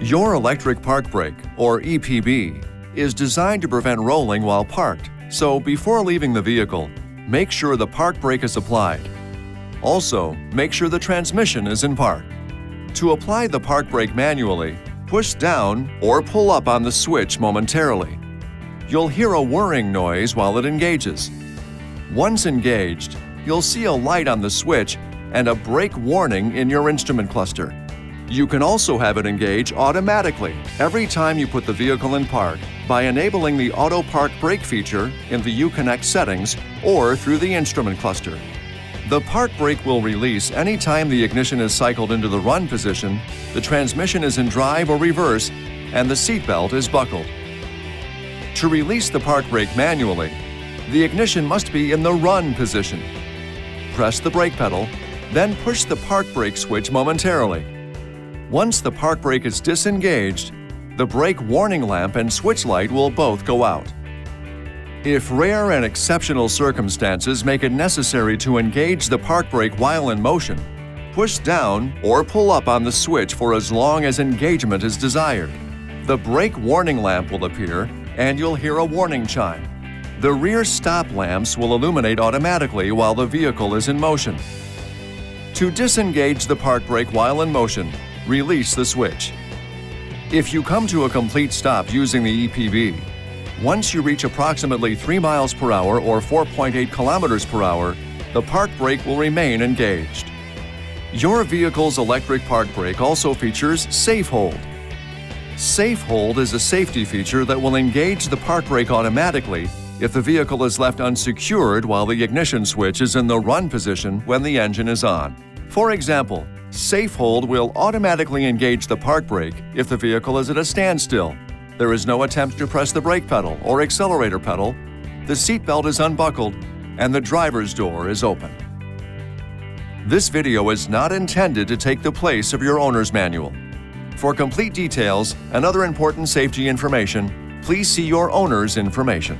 Your electric park brake, or EPB, is designed to prevent rolling while parked, so before leaving the vehicle, make sure the park brake is applied. Also, make sure the transmission is in park. To apply the park brake manually, push down or pull up on the switch momentarily. You'll hear a whirring noise while it engages. Once engaged, you'll see a light on the switch and a brake warning in your instrument cluster. You can also have it engage automatically every time you put the vehicle in park by enabling the Auto Park Brake feature in the Uconnect settings or through the instrument cluster. The park brake will release anytime the ignition is cycled into the run position, the transmission is in drive or reverse, and the seatbelt is buckled. To release the park brake manually, the ignition must be in the run position. Press the brake pedal, then push the park brake switch momentarily. Once the park brake is disengaged, the brake warning lamp and switch light will both go out. If rare and exceptional circumstances make it necessary to engage the park brake while in motion, push down or pull up on the switch for as long as engagement is desired. The brake warning lamp will appear and you'll hear a warning chime. The rear stop lamps will illuminate automatically while the vehicle is in motion. To disengage the park brake while in motion, release the switch. If you come to a complete stop using the EPB, once you reach approximately 3 miles per hour or 4.8 kilometers per hour, the park brake will remain engaged. Your vehicle's electric park brake also features Safe Hold. Safe Hold is a safety feature that will engage the park brake automatically if the vehicle is left unsecured while the ignition switch is in the run position when the engine is on. For example, Safe Hold will automatically engage the park brake if the vehicle is at a standstill. There is no attempt to press the brake pedal or accelerator pedal, the seatbelt is unbuckled, and the driver's door is open. This video is not intended to take the place of your owner's manual. For complete details and other important safety information, please see your owner's information.